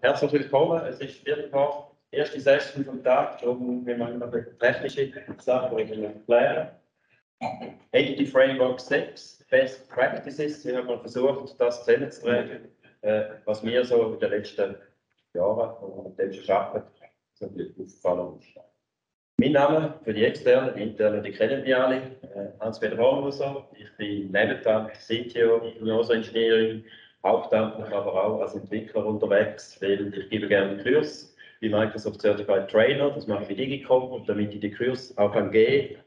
herzlich willkommen. Es ist Viertel vor, erste Session vom Tag, wir machen noch eine technische Sache, die ich erklären. Entity Framework 6, Best Practices. Wir haben mal versucht, das zusammenzutragen, äh, was mir so in den letzten Jahren, wir mit dem schon arbeiten, so ein bisschen aufgefallen ist. Mein Name für die externen, internen, die kennen wir alle. Äh, Hans-Peter Hornhauser. Ich bin nebendran CTO, Ingenieur Engineering, hauptamtlich aber auch als Entwickler unterwegs, weil ich gebe gerne Kurs wie Microsoft Certified Trainer, das mache ich wie Digicom und damit ich die Kurs auch kann gehen,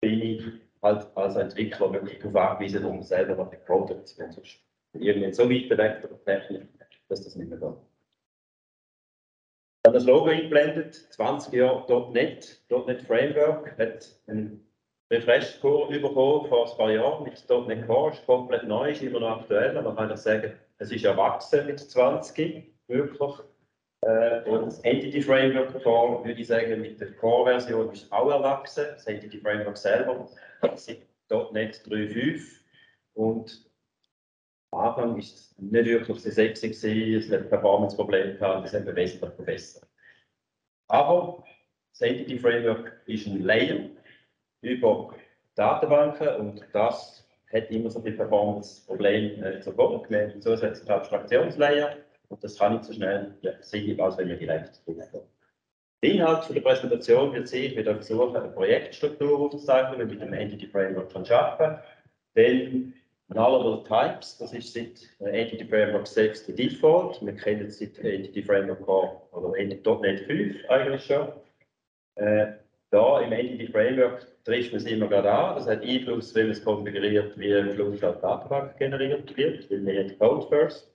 bin ich halt als Entwickler wirklich darauf angewiesen, um selber noch die Products, wenn sonst irgendwie so weit weg von der dass das nicht mehr geht. Dann das Logo eingeblendet, 20 Jahre .NET, .NET Framework, hat einen Refresh-Kurs bekommen vor ein paar Jahren mit .NET Core, ist komplett neu, ist immer noch aktuell, man kann ja sagen, es ist erwachsen mit 20, wirklich. Äh, und das Entity Framework Core, würde ich sagen, mit der Core-Version ist auch erwachsen, das Entity Framework selber, seit .NET 3.5 und am Anfang war es nicht wirklich so sexy gewesen, es hat Performance-Probleme gehabt, das haben wir verbessert. Aber das Entity Framework ist ein Layer über Datenbanken und das hat immer so ein Performance-Probleme äh, zur Folge. Wir haben zusätzlich Abstraktionslayer und das kann nicht so schnell sein, als wenn wir direkt drauf Der Inhalt der Präsentation wird sein, werde versuchen, eine Projektstruktur aufzuzeichnen, wie mit dem Entity Framework kann arbeiten. Dann Nullable Types, das ist seit Entity Framework 6 der Default. Wir kennen es seit Entity Framework oder Entity.NET 5 eigentlich schon. Äh, da im Entity Framework trifft man es immer gerade an. Das hat Einfluss, wenn es konfiguriert, wie im die Datenbank generiert wird, weil wir haben Code first.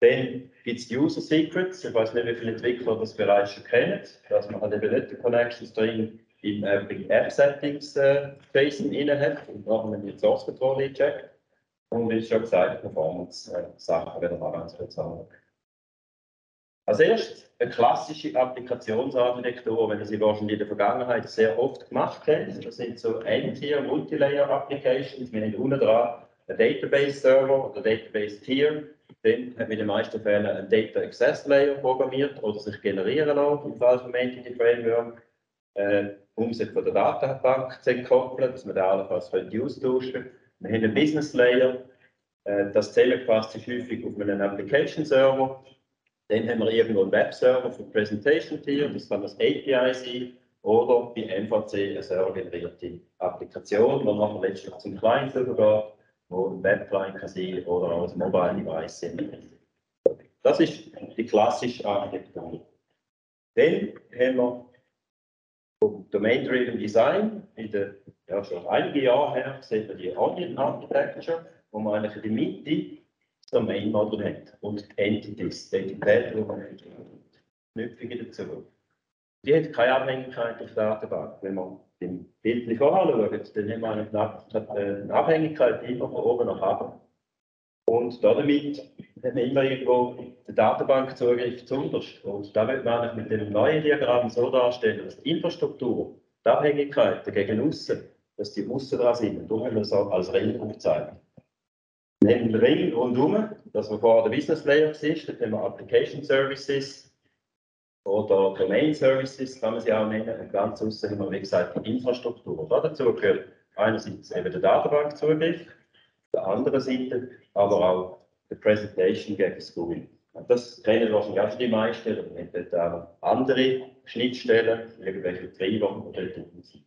Dann gibt es die User Secrets. Ich weiß nicht, wie viele Entwickler das bereits schon kennen, dass man halt eben nicht die Connection String im äh, App Settings äh, JSON inne hat und nachher die Source Control eincheckt. Und wie schon gesagt, Performance-Sachen äh, werden wir ganz kurz anschauen. Als erstes eine klassische Applikationsarchitektur, wenn Sie wahrscheinlich in der Vergangenheit sehr oft gemacht haben. Das sind so N-Tier, Multilayer Applications. Wir haben unten dran einen Database Server oder Database Tier. Dann hat man in den meisten Fällen einen Data Access Layer programmiert oder sich generieren lassen, im Fall vom Entity Framework. Äh, um sich von der Datenbank zu entkoppeln, dass man da allenfalls austauschen könnte. Wir haben einen Business Layer. Äh, das zusammengefasst ist häufig auf einem Application Server. Dann haben wir irgendwo einen Webserver für Presentation Tier, das kann das API sein, oder bei MVC eine servergenerierte Applikation, die nachher letztlich zum Client übergeht, wo ein Webclient kann sein oder auch ein Mobile Device sein. Das ist die klassische Architektur. Dann haben wir Domain-Driven Design. In der, ja, schon einige Jahre her sehen wir die Onion Architecture, wo man eigentlich in der Mitte Domain Model hat und Entities, die Identität, die man Knüpfungen dazu. Die hat keine Abhängigkeit auf der Datenbank. Wenn man den bildlich anschaut, dann haben wir eine, eine Abhängigkeit immer von oben nach unten. Und damit haben wir immer irgendwo den Datenbankzugriff zuunterst. Und da wird man mit dem neuen Diagramm so darstellen, dass die Infrastruktur, die Abhängigkeiten gegen außen, dass die außen dran sind. Und darum haben wir das auch als Ring aufzeichnen. Neben dem Ring rundherum, das wir vorher der Business Layer ist, dort haben wir Application Services oder Domain Services, kann man sie auch nennen. Und ganz außen haben wir, wie gesagt, die Infrastruktur. Da dazu gehört einerseits eben der Datenbankzugriff, der anderen Seite aber auch die Presentation gegen das Google. Und das kennen wahrscheinlich auch die meisten, aber wir haben dort auch andere Schnittstellen, irgendwelche Treiber, die dort sind.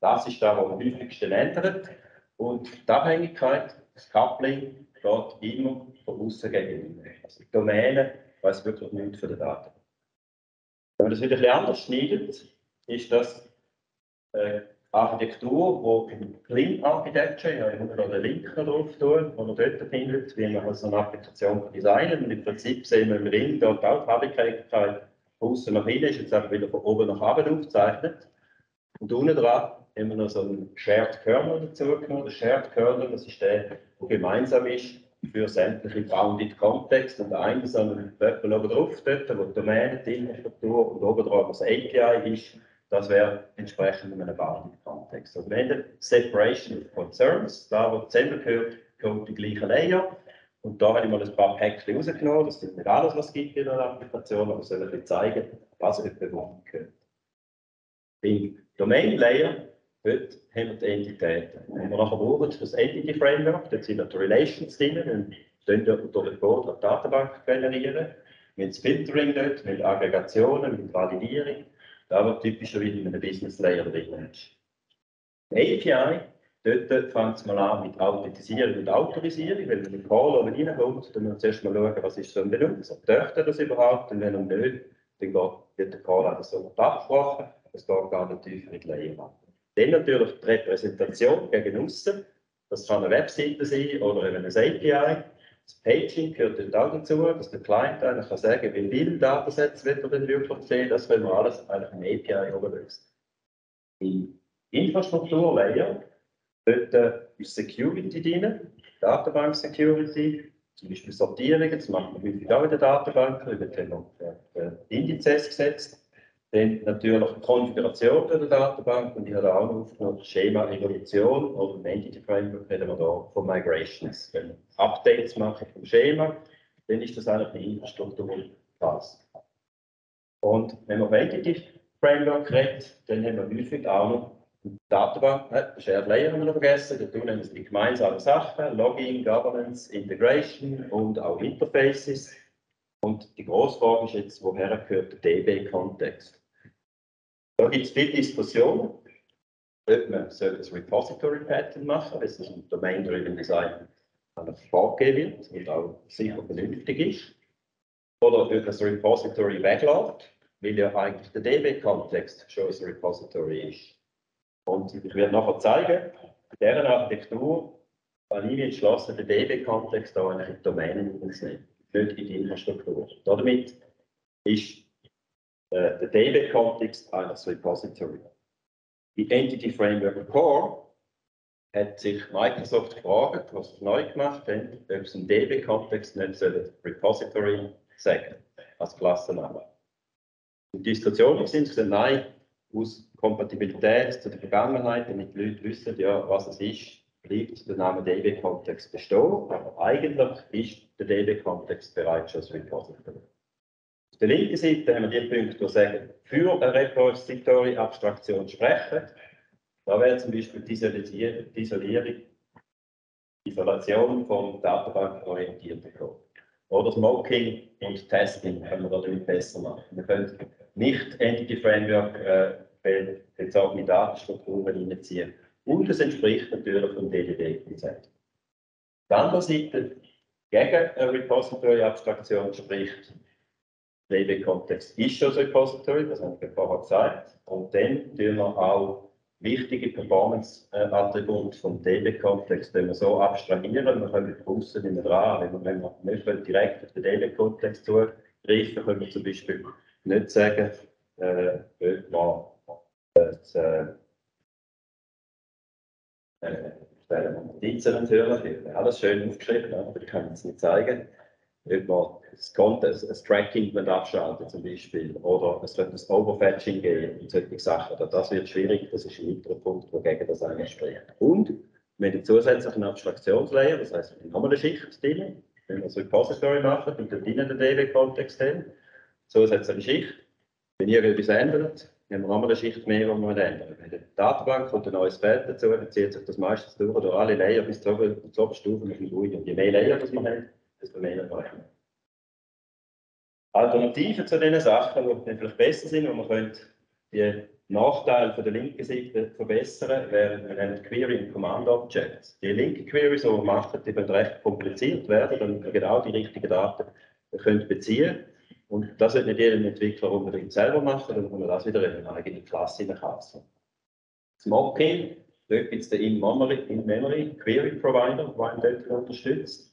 Das ist da, was am häufigsten ändert. Und die Abhängigkeit das Coupling geht immer von außen gegenüber. Also die Domäne weiß wirklich nichts von den Daten. Wenn man das wieder bisschen anders schneidet, ist das äh, Architektur, die im Clean Architecture, ja, ich muss da den Link drauf tun, wo man dort findet, wie man also eine Applikation designen Und im Prinzip sehen wir im Ring dort auch die Abhängigkeit von außen nach innen, ist jetzt einfach wieder von oben nach unten aufgezeichnet. Und unten dran wir noch so einen Shared Kernel dazu genommen. Der Shared Kernel, das ist der, der gemeinsam ist für sämtliche Bounded Context. Und einer so ein Böppel oben drauf, dort, wo die Domäne, die Infrastruktur und oben drauf das API ist, das wäre entsprechend in einem Bounded Kontext. Also wir haben Separation of Concerns, da wo zusammengehört, kommt die gleiche Layer. Und da habe ich mal ein paar Päckchen rausgenommen. Das ist nicht alles, was es gibt in einer Applikation, aber es soll ein bisschen zeigen, was etwa wohin gehört. Im Domain Layer dort haben wir die Entitäten. Wenn wir nachher brauchen das Entity Framework, dort sind die Relations drin, dann durch den Code eine Datenbank generieren. Wir haben das Filtering dort, mit Aggregationen, mit Validierung. Da wird typischerweise in einem Business Layer drin ist. API Dort fängt es mal an mit Authentisierung und Autorisierung. Wenn man mit Call oben reinkommt, dann muss man zuerst mal schauen, was ist so ein Benutzer. Darf er das überhaupt? Und wenn er nicht, dann wird der Call einfach so abgesprochen. Es geht gar nicht tiefer in die Layer. Dann natürlich die Repräsentation gegen außen. Das kann eine Webseite sein oder eben ein API. Das Paging gehört dort auch dazu, dass der Client eigentlich kann sagen wie viele Datensätze wird er denn wirklich sehen. Das können wir alles eigentlich im API oben lösen. Im Infrastruktur-Layer Dort äh, ist Security drin, Datenbank Security, zum Beispiel Sortierungen, das macht man häufig auch in der Datenbank, über die äh, Indizes gesetzt. Dann natürlich die Konfiguration der Datenbank und ich habe auch noch aufgenommen Schema Evolution oder im Entity Framework reden wir da von Migrations. Wenn wir Updates machen vom Schema, dann ist das eigentlich eine Infrastruktur Phase. Und wenn man Entity Framework redet, dann haben wir häufig auch noch Datenbank, ne? Shared Layer haben wir noch vergessen. Da tun wir die gemeinsamen Sachen, Login, Governance, Integration und auch Interfaces. Und die grosse Frage ist jetzt, woher gehört der DB-Kontext? Da gibt es viele Diskussionen, ob man soll das Repository Pattern machen, weil es im Domain-Driven Design vorgegeben wird und auch sicher vernünftig ist. Oder ob das Repository weglässt, weil ja eigentlich der DB-Kontext schon ein Repository ist. Und ich werde nachher zeigen, in dieser Architektur habe ich entschlossen, den DB-Kontext auch in Domänen aufzunehmen, nicht in die Infrastruktur. Damit ist äh, der DB-Kontext eines Repository. Die Entity Framework Core hat sich Microsoft gefragt, was sie neu gemacht haben, ob sie im DB-Kontext nicht Repository sagen als Klassenname. Die Diskussionen sind gesagt, nein, aus Kompatibilität zu der Vergangenheit, damit die Leute wissen, ja, was es ist, bleibt der Name DB-Kontext bestehen. Aber eigentlich ist der DB-Kontext bereits schon ein Repository. Der linken Seite haben wir die Punkte, die sagen, für eine Repository-Abstraktion sprechen. Da wäre zum Beispiel die Isolierung, Isolation vom datenbankorientierten Code. Oder Smoking und Testing können wir damit besser machen. Wir können nicht Entity Framework äh, bezogene Datenstrukturen hineinziehen. Und es entspricht natürlich dem DDD-Konzept. Auf der anderen Seite, gegen eine Repository-Abstraktion spricht, DB-Kontext ist schon ein Repository, das haben wir vorher gesagt. Und dann tun wir auch wichtige Performance-Attribute vom DB-Kontext so abstrahieren. Wir können draußen nicht mehr dran. Wenn wir, wenn wir nicht direkt auf den DB-Kontext zugreifen, können wir zum Beispiel nicht sagen, äh, dort mal das äh, äh, Notizen natürlich, alles schön aufgeschrieben, aber ich kann es nicht zeigen. Über das Konto, ein, ein Tracking abschalten zum Beispiel, oder es wird ein Overfetching geben und solche Sachen. Das wird schwierig, das ist ein weiterer Punkt, der gegen das spricht. Und mit dem zusätzlichen Abstraktionslayer, das heißt, wir haben eine Schicht drin, wenn wir das Repository machen und dort drinnen den DB-Kontext haben, zusätzliche Schicht, wenn ihr etwas ändert, haben wir nochmal eine Schicht mehr, die wir ändern. Wenn die Datenbank kommt ein neues Feld dazu, dann zieht sich das meistens durch oder alle Layer bis zur obersten Stufe mit dem GUI. Und je mehr Layer das wir haben, desto mehr brauchen Alternativen zu diesen Sachen, die vielleicht besser sind, wo man könnte die Nachteile von der linken Seite verbessern, wären wir haben Query und Command Objects. Die linke Query, die wir machen, die wird recht kompliziert werden, damit wir genau die richtigen Daten können beziehen können. Und das wird nicht jeder Entwickler unbedingt selber machen, dann muss man das wieder in eine eigene Klasse hineinkassen. Das Mocking, dort gibt es den In-Memory In Query Provider, der einen dort unterstützt.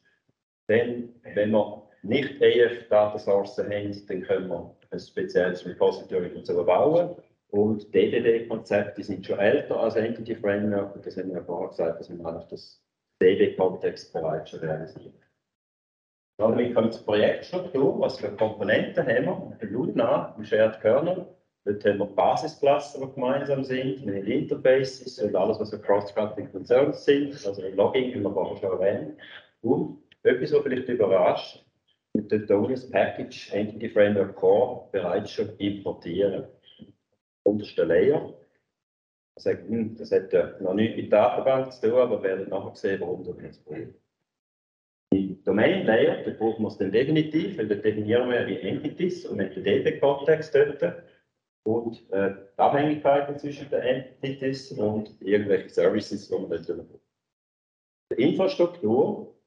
Dann, wenn wir nicht AF-Datasourcen haben, dann können wir ein spezielles Repository dazu bauen. Und DDD-Konzepte sind schon älter als Entity Framework. Und das haben wir vorher gesagt, dass wir einfach das DD-Kontext bereits schon realisieren. Damit kommt die Projektstruktur, was für Komponenten haben wir? Bei Luna, im Shared Kernel, dort haben wir Basisklassen, die gemeinsam sind, wir haben Interfaces und alles, was Cross-Cutting Concerns sind, also Logging, wie wir vorher schon erwähnt. Und Etwas, was vielleicht überrascht, mit dem Tonius Package Entity Framework Core bereits schon importieren. Unterste Layer. Sagt, hm, das hat ja noch nichts mit Datenbank zu tun, aber wir werden nachher sehen, warum das jetzt braucht. Im Domain Layer, da brauchen wir es dann definitiv, weil da definieren wir die Entities und mit dem DB-Kontext dort und äh, Abhängigkeiten zwischen den Entities und irgendwelche Services, die man dort braucht. Die Infrastruktur,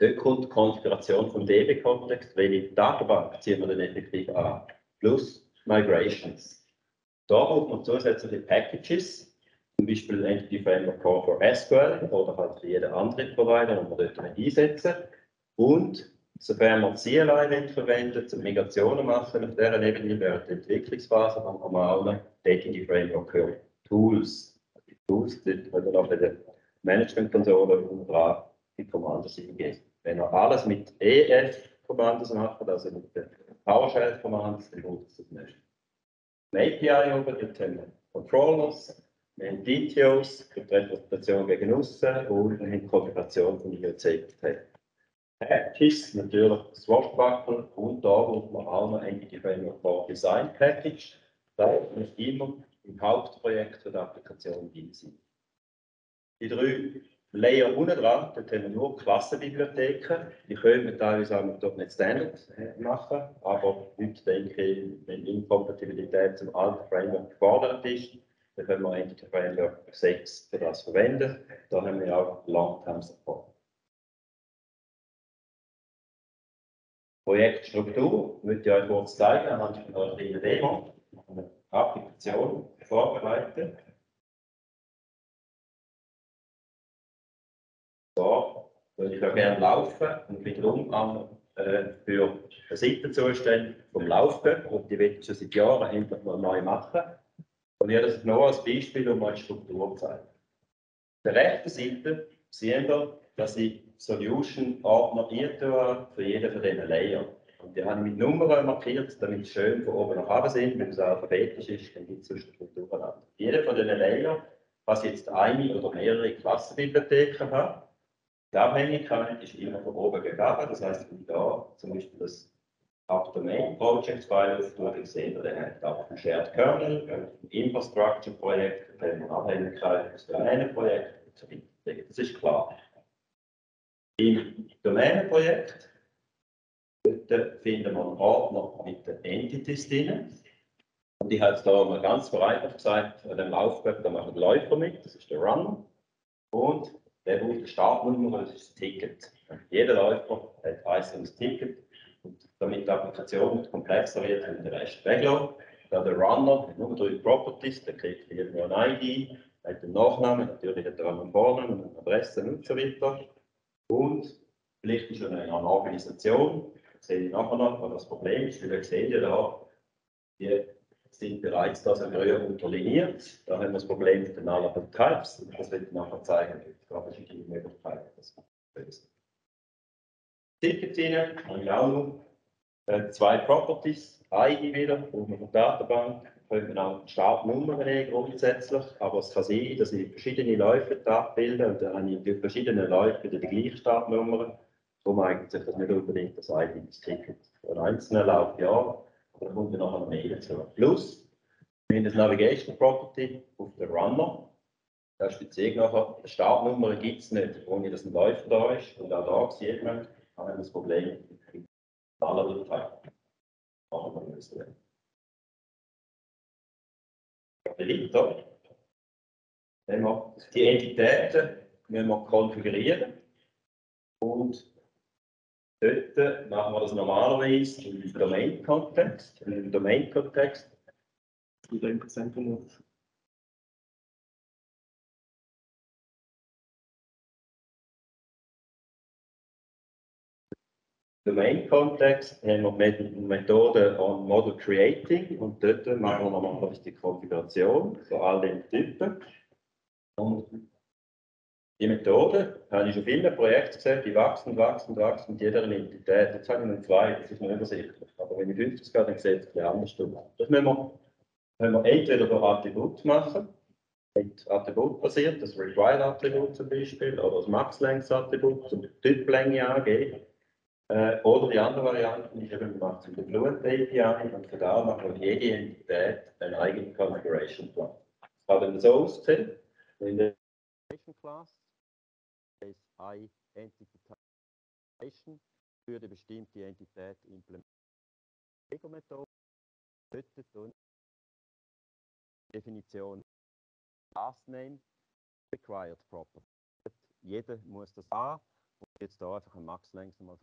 dort die Konfiguration vom DB-Kontext, welche Datenbank ziehen wir dann effektiv an, plus Migrations. Da braucht man zusätzliche Packages, zum Beispiel Entity Framework Core für SQL oder halt für jeden anderen Provider, den wir dort einsetzen. Und sofern man CLI verwenden zum Migrationen machen, auf dieser Ebene während der Entwicklungsphase, dann haben wir auch Entity Framework für Tools. Die Tools, können auch bei der Management-Konsole und dran die Kommandos eingeben. Wenn wir alles mit EF-Kommandos machen, also mit den PowerShell-Kommandos, dann braucht es das nicht. Eine API oben, dort haben wir Controllers, wir haben DTOs für die Repräsentation gegen außen und wir haben die Konfiguration von IOC. Packages, natürlich Swashbuckle und da braucht man auch noch Entity Framework for Design Package. Da muss immer im Hauptprojekt der Applikation drin sein. Die drei Layer unten dran, dort haben wir nur Klassenbibliotheken. Die können wir teilweise auch mit .NET Standard machen, aber heute denke ich, wenn Inkompatibilität zum alten Framework gefordert ist, dann können wir Entity Framework 6 für das verwenden. Da haben wir auch Long-Term Support. Projektstruktur möchte ich euch kurz zeigen, anhand von einer kleinen Demo. Eine Applikation vorbereitet. Würde ich auch gerne laufen und wiederum an, äh, für eine Seite zuständig vom Laufen und die will ich schon seit Jahren endlich mal neu machen. Und ich habe das noch als Beispiel, um euch Struktur zu zeigen. Auf der rechten Seite sehen wir, dass ich Solution-Ordner für jeden von diesen Layer. Und die habe ich mit Nummern markiert, damit sie schön von oben nach unten sind. Wenn es alphabetisch ist, dann gibt es zwischendurch durcheinander. Jeder von diesen Layer kann jetzt eine oder mehrere Klassenbibliotheken haben. Die Abhängigkeit ist immer von oben gegeben. Das heißt, wenn ich da zum Beispiel das Domain Project File auftue, dann seht ihr, der hat auch ein Shared Kernel, ein Infrastructure Projekt, dann eine Abhängigkeit, das Domäne-Projekt und so weiter. Das ist klar. Im Domänenprojekt finden wir einen Ordner mit den Entities drin. Und ich habe es da mal ganz vereinfacht gesagt, an dem Laufwerk, da machen Läufer mit, das ist der Runner. Und der braucht eine Startnummer, das ist das Ticket. Jeder Läufer hat ein einzelnes Ticket. Und damit die Applikation komplexer wird, wird der Rest weglassen. Der Runner hat nur drei Properties, der kriegt irgendwo ein ID, hat den Nachnamen, natürlich hat er auch einen Vornamen, eine Adresse und so weiter. Und vielleicht ist er eine Organisation, das sehe ich nachher noch, was das Problem ist, weil ihr seht ja da, die sind bereits das grün unterliniert. Da haben wir das Problem mit den Nullable Types. Und das wird nachher zeigen, es gibt verschiedene Möglichkeiten, das zu lösen. Ticket rein, habe ich auch noch äh, zwei Properties, ID wieder, auf einer Datenbank, können wir auch Startnummern legen grundsätzlich, aber es kann sein, dass ich verschiedene Läufe abbilde und dann habe ich für verschiedene Läufe die gleiche Startnummer. Darum eignet sich das nicht unbedingt das ID des Tickets. Für einen einzelnen Lauf ja, da kommt nachher mehr dazu. Plus, wir haben das Navigation Property auf den Runner. Da ist speziell nachher, Startnummer gibt es nicht, ohne dass ein Läufer da ist. Und auch da sieht man, haben wir das Problem mit aller Zeit. Machen wir lösen. Weiter. Wenn die Entitäten müssen wir konfigurieren und dort machen wir das normalerweise im Domain-Kontext. Im Domain-Kontext. Domain-Kontext haben wir die Methode on Model Creating und dort machen wir normalerweise die Konfiguration von all den Typen. Und die Methode habe ich schon viele Projekte gesehen, die wachsen, wachsen, wachsen mit jeder Identität. Jetzt habe ich nur zwei, das ist nur übersichtlich. Aber wenn ich 50 gehe, dann sieht es ein bisschen anders aus. Das müssen wir, können wir entweder durch Attribut machen, mit Attribut basiert, das Required-Attribut zum Beispiel, oder das Max-Length-Attribut zum Typlänge angeben. Äh, oder die andere Variante ist eben, man macht zum Fluent API und von da macht man jede Entität einen eigenen Configuration-Plan. Das kann dann so aussehen, in der Class ist I Entity Type für die bestimmte Entität implementiert. Methode und Definition Last Name Required Property. Jeder muss das haben und jetzt da einfach ein Max längst mal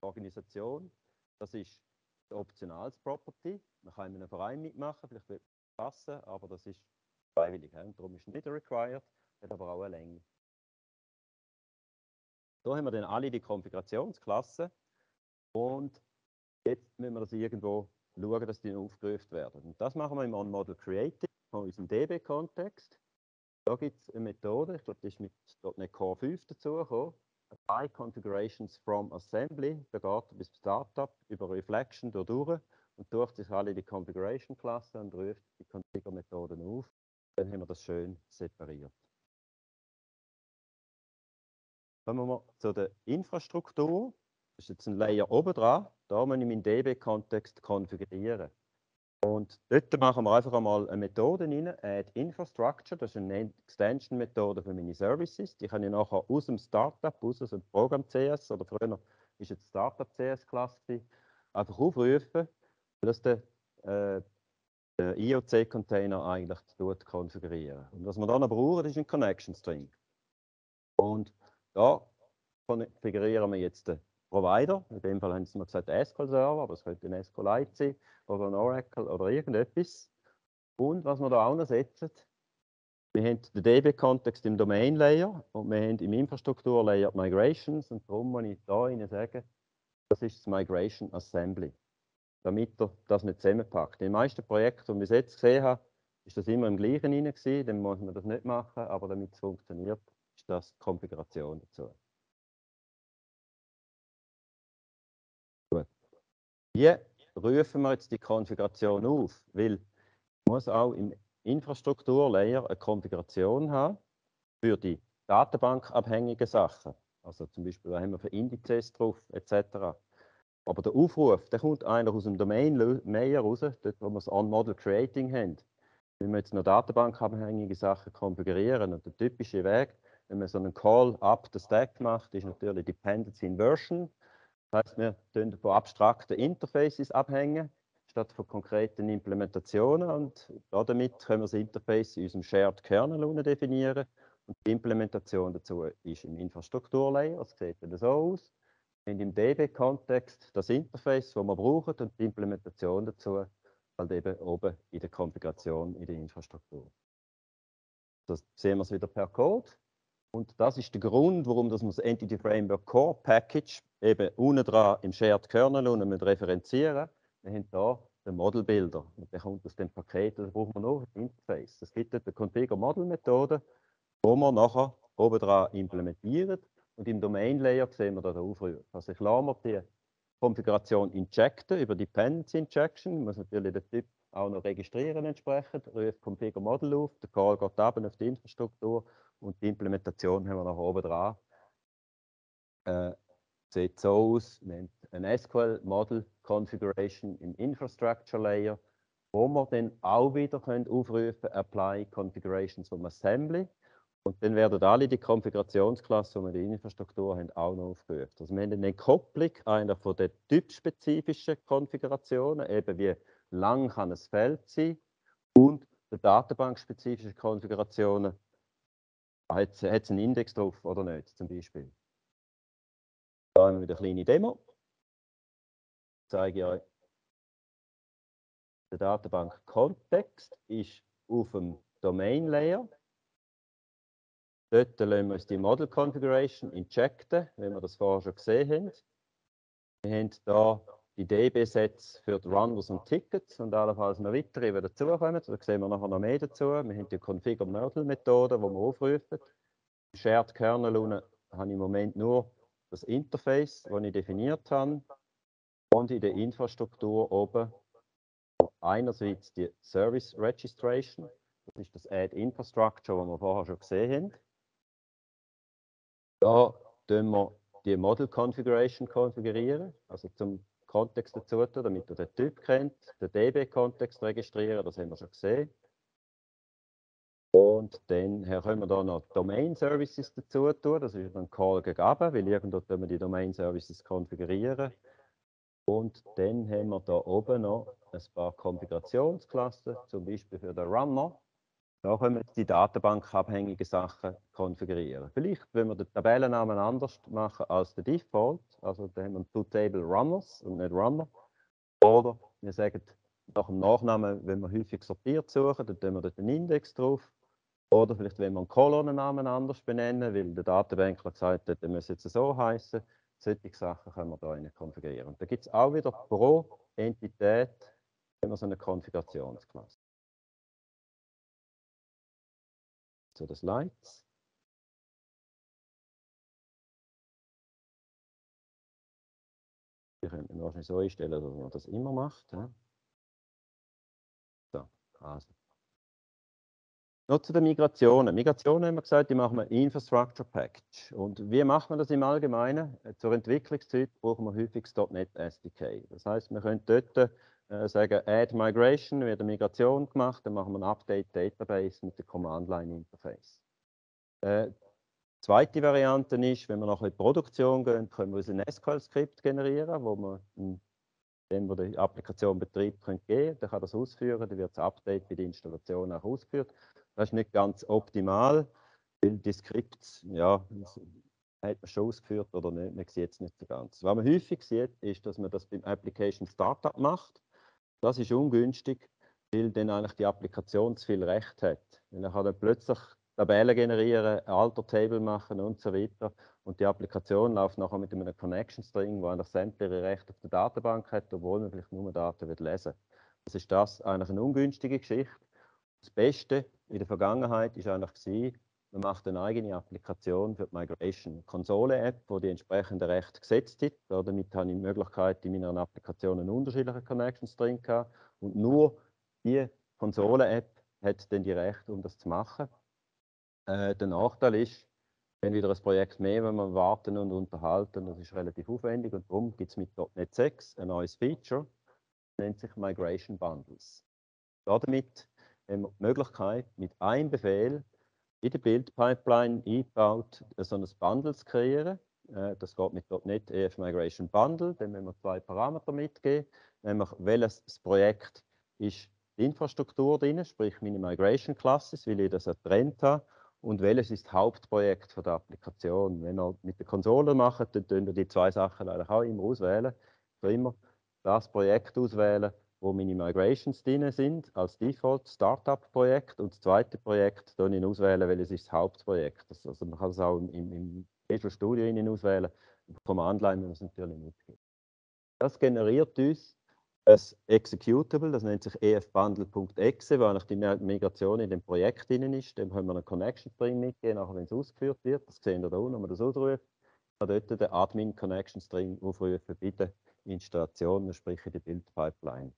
Organisation. Das ist ein optionales Property. Man kann in einem Verein mitmachen, vielleicht wird es passen, aber das ist freiwillig. Und darum ist nicht required, hat aber auch eine Länge. So haben wir dann alle die Konfigurationsklassen und jetzt müssen wir das irgendwo schauen, dass die aufgerufen werden. Und das machen wir im OnModel Creative von unserem DB-Kontext. Da gibt es eine Methode, ich glaube, die ist mit .NET Core 5 dazugekommen. Apply Configurations from Assembly, da geht bis Startup über Reflection durch und durch sich alle die Configuration-Klasse und ruft die Configure-Methoden auf. Dann haben wir das schön separiert. Kommen wir zu der Infrastruktur. Das ist jetzt ein Layer oben dran. Da muss ich meinen DB-Kontext konfigurieren. Und dort machen wir einfach einmal eine Methode rein, Add Infrastructure. Das ist eine Extension-Methode für meine Services. Die kann ich nachher aus dem Startup, aus dem Programm CS oder früher war es Startup CS-Klasse, einfach aufrufen, dass der, äh, der IOC-Container eigentlich dort konfigurieren. Und was wir dann brauchen, ist ein Connection String. Und da konfigurieren wir jetzt den Provider. In dem Fall haben sie mir gesagt SQL Server, aber es könnte ein SQLite sein oder ein Oracle oder irgendetwas. Und was wir da auch noch setzen, wir haben den DB-Kontext im Domain-Layer und wir haben im Infrastruktur-Layer Migrations und darum muss ich da Ihnen sagen, das ist das Migration Assembly, damit er das nicht zusammenpackt. In den meisten Projekten, die ich jetzt gesehen habe, ist das immer im gleichen hinein dann muss man das nicht machen, aber damit es funktioniert, ist das Konfiguration dazu. Gut. Wie rufen wir jetzt die Konfiguration auf? Weil ich muss auch im Infrastrukturlayer eine Konfiguration haben für die datenbankabhängigen Sachen. Also zum Beispiel, da haben wir für Indizes drauf, etc. Aber der Aufruf, der kommt eigentlich aus dem Domain-Layer raus, dort wo wir das On-Model Creating haben. Wenn wir jetzt noch datenbankabhängige Sachen konfigurieren und der typische Weg, wenn man so einen Call up the stack macht, ist natürlich Dependency Inversion. Das heißt, wir tun von abstrakten Interfaces abhängen, statt von konkreten Implementationen. Und damit können wir das Interface in unserem Shared Kernel definieren. Und die Implementation dazu ist im Infrastrukturlayer. Das sieht dann so aus. Und im DB-Kontext das Interface, das wir brauchen, und die Implementation dazu halt eben oben in der Konfiguration in der Infrastruktur. Das sehen wir es wieder per Code. Und das ist der Grund, warum das Entity Framework Core Package eben unten dran im Shared Kernel unten mit referenzieren. Wir haben hier den Model Builder. Und der kommt aus dem Paket, da brauchen wir noch ein Interface. Es gibt dort eine Configure Model Methode, wo wir nachher oben dran implementieren. Und im Domain Layer sehen wir da den Aufruf. Also ich lasse mir die Konfiguration injecten über Dependency Injection. Ich muss natürlich den Typ auch noch registrieren entsprechend. Ruft Configure Model auf, der Call geht ab auf die Infrastruktur und die Implementation haben wir nach oben dran. Äh, sieht so aus, wir haben ein SQL Model Configuration im Infrastructure Layer, wo wir dann auch wieder können aufrufen Apply Configurations vom Assembly. Und dann werden alle die Konfigurationsklassen, die wir in der Infrastruktur haben, auch noch aufgerufen. Also wir haben eine Kopplung einer von den typspezifischen Konfigurationen, eben wie lang kann ein Feld sein, und der datenbankspezifischen Konfigurationen, hat es einen Index drauf oder nicht, zum Beispiel. Da haben wir wieder eine kleine Demo. Ich zeige euch. Der Datenbank-Kontext ist auf dem Domain-Layer. Dort lassen wir uns die Model Configuration injecten, wie wir das vorher schon gesehen haben. Wir haben hier die DB-Sets für die Runners und Tickets und allenfalls noch weitere, die dazukommen. Da sehen wir nachher noch mehr dazu. Wir haben die Configure Model Methode, die wir aufrufen. Im Shared Kernel habe ich im Moment nur das Interface, das ich definiert habe. Und in der Infrastruktur oben einerseits die Service Registration. Das ist das Add Infrastructure, das wir vorher schon gesehen haben. Da tun wir die Model Configuration konfigurieren, also zum Kontext dazu tun, damit ihr den Typ kennt, den DB-Kontext registrieren, das haben wir schon gesehen. Und dann können wir da noch Domain Services dazu tun. Das ist ein Call gegeben, weil irgendwo wir die Domain Services konfigurieren. Und dann haben wir da oben noch ein paar Konfigurationsklassen, zum Beispiel für den Runner. Da können wir die datenbankabhängigen Sachen konfigurieren. Vielleicht, wenn wir den Tabellennamen anders machen als der Default, also da haben wir Two-Table Runners und nicht Runner. Oder wir sagen nach dem Nachnamen, wenn wir häufig sortiert suchen, dann tun wir den Index drauf. Oder vielleicht, wenn wir einen Kolonnennamen anders benennen, weil der Datenbankler gesagt hat, der muss jetzt so heißen. Solche Sachen können wir da konfigurieren. Da gibt es auch wieder pro Entität immer so eine Konfigurationsklasse. So das Lights. Wir könnten wahrscheinlich so einstellen, dass man das immer macht. So, also. Noch zu den Migrationen. Migrationen haben wir gesagt, die machen wir Infrastructure Package. Und wie macht man das im Allgemeinen? Zur Entwicklungszeit brauchen wir häufig .NET SDK. Das heißt, wir können dort äh, sagen, Add Migration, wird eine Migration gemacht, dann machen wir ein Update Database mit dem Command Line Interface. Äh, zweite Variante ist, wenn wir noch in die Produktion gehen, können wir uns ein SQL-Skript generieren, wo wir dem, wo die Applikation betreibt, können gehen. Dann kann das ausführen, dann wird das Update bei der Installation auch ausgeführt. Das ist nicht ganz optimal, weil die Skripts, ja, hat man schon ausgeführt oder nicht, man sieht es nicht so ganz. Was man häufig sieht, ist, dass man das beim Application Startup macht. Das ist ungünstig, weil dann eigentlich die Applikation zu viel Recht hat. Weil dann kann dann plötzlich Tabellen generieren, Alter-Table machen und so weiter. Und die Applikation läuft nachher mit einem Connection String, wo eigentlich sämtliche Rechte auf der Datenbank hat, obwohl man vielleicht nur Daten lesen will. Das ist das eigentlich eine ungünstige Geschichte. Das Beste in der Vergangenheit ist eigentlich gewesen, man macht eine eigene Applikation für die Migration. Konsole-App, wo die entsprechenden Rechte gesetzt hat. Damit habe ich die Möglichkeit, in meiner Applikation einen unterschiedlichen Connection String zu haben. Und nur die Konsole-App hat dann die Rechte, um das zu machen. Äh, der Nachteil ist, wenn wieder ein Projekt mehr, wenn wir warten und unterhalten, das ist relativ aufwendig und darum gibt es mit .NET 6 ein neues Feature, das nennt sich Migration Bundles. Damit haben wir die Möglichkeit, mit einem Befehl in der Build-Pipeline eingebaut, so ein Bundle zu kreieren. Äh, das geht mit .NET EF Migration Bundle. Dann müssen wir zwei Parameter mitgeben, nämlich welches Projekt ist die Infrastruktur drin, sprich meine Migration Classes, weil ich das getrennt habe, und welches ist das Hauptprojekt der Applikation. Wenn ihr mit der Konsole macht, dann könnt ihr die zwei Sachen eigentlich auch immer auswählen. Für immer das Projekt auswählen, wo meine Migrations drin sind, als Default Startup-Projekt. Und das zweite Projekt dann ich auswählen, welches ist das Hauptprojekt. Also man kann es auch im, im Visual Studio auswählen. Im Command Line müssen wir es natürlich nicht geben. Das generiert uns ein Executable, das nennt sich efbundle.exe, wo eigentlich die Migration in dem Projekt drin ist. Dem können wir einen Connection String mitgeben, nachher, wenn es ausgeführt wird. Das sehen wir da unten, wenn man das ausruft. Kann dort den Admin Connection String aufrufen der Installation, sprich in der Build Pipeline.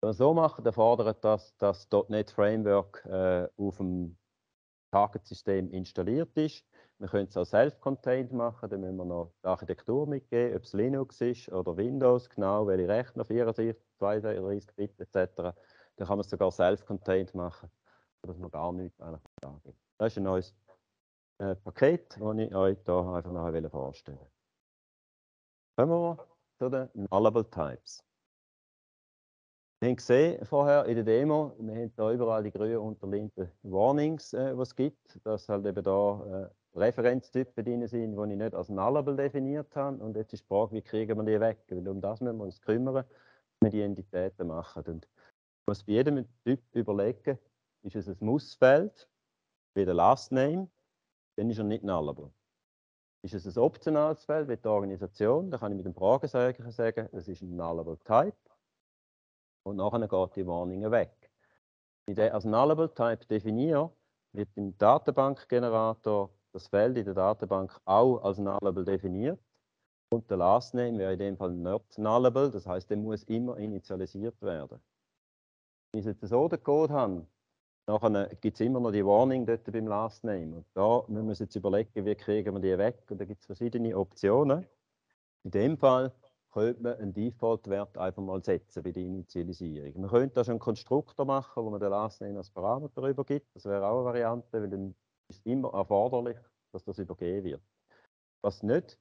Wenn wir so machen, dann fordert das das .NET Framework äh, auf dem Target-System installiert ist. Wir können es auch self-contained machen, dann müssen wir noch die Architektur mitgeben, ob es Linux ist oder Windows, genau welche Rechner, 64, 32 Bit etc. Dann kann man es sogar self-contained machen, sodass man gar nichts eigentlich angibt. Das ist ein neues äh, Paket, das ich euch hier einfach noch vorstellen wollte. Kommen wir zu den Nullable Types. Wir haben gesehen vorher in der Demo, wir haben da überall die grün unterliegenden Warnings, äh, die es gibt, dass halt eben da äh, Referenztypen drin sind, die ich nicht als Nullable definiert habe. Und jetzt ist die Frage, wie kriegen wir die weg? Weil um das müssen wir uns kümmern, wenn wir die Entitäten machen. Und muss bei jedem Typ überlegen, ist es ein Mussfeld, wie der Last Name, dann ist er nicht Nullable. Ist es ein optionales Feld, wie die Organisation, dann kann ich mit dem Fragezeichen sagen, es ist ein Nullable Type und nachher geht die Warnungen weg. Wenn ich als Nullable Type definiere, wird im Datenbankgenerator das Feld in der Datenbank auch als Nullable definiert. Und der Last Name wäre in dem Fall nicht Nullable, das heißt, der muss immer initialisiert werden. Wenn ich jetzt so den Code habe, gibt es immer noch die Warning dort beim Last Name. Und da müssen wir uns jetzt überlegen, wie kriegen wir die weg. Und da gibt es verschiedene Optionen. In dem Fall könnte man einen Default-Wert einfach mal setzen bei der Initialisierung. Man könnte da schon einen Konstruktor machen, wo man den Last Name als Parameter übergibt. Das wäre auch eine Variante, weil dann ist immer erforderlich, dass das übergeben wird. Was nicht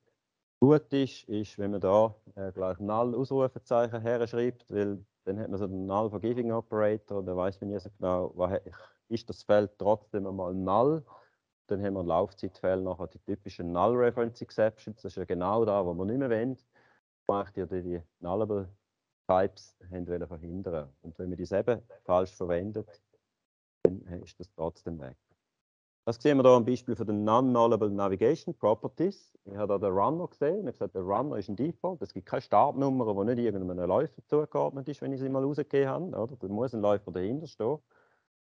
gut ist, ist, wenn man da äh, gleich Null Ausrufezeichen herschreibt, weil dann hat man so einen Null Forgiving Operator, da weiß man nie so genau, was, ist das Feld trotzdem einmal Null. Dann haben wir Laufzeitfälle nachher die typischen Null Reference Exceptions, das ist ja genau da, wo wir nicht mehr wollen. Macht ihr die Nullable Types haben verhindern. Und wenn man die eben falsch verwendet, dann ist das trotzdem weg. Das sehen wir hier am Beispiel von den Non-Nullable Navigation Properties. Ich habe hier den Runner gesehen. Ich habe gesagt, der Runner ist ein Default. Es gibt keine Startnummer, die nicht irgendeinem Läufer zugeordnet ist, wenn ich sie mal rausgegeben habe. Oder? Da muss ein Läufer dahinter stehen.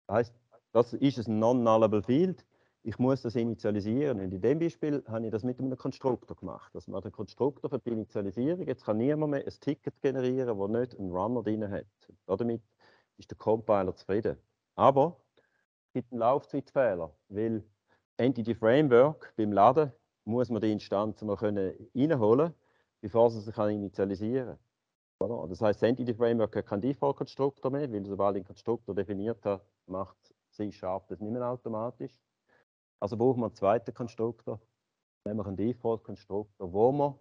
Das heißt, das ist ein Non-Nullable Field. Ich muss das initialisieren. Und in dem Beispiel habe ich das mit einem Konstruktor gemacht. Das macht ein Konstruktor für die Initialisierung. Jetzt kann niemand mehr ein Ticket generieren, das nicht einen Runner drin hat. Damit ist der Compiler zufrieden. Aber gibt einen Laufzeitfehler, weil Entity Framework beim Laden muss man die Instanzen mal können reinholen, bevor sie sich initialisieren kann. Das heißt, Entity Framework hat keinen Default-Konstruktor mehr, weil sobald ich den Konstruktor definiert habe, macht C-Sharp das nicht mehr automatisch. Also brauchen wir einen zweiten Konstruktor, nämlich einen Default-Konstruktor, wo wir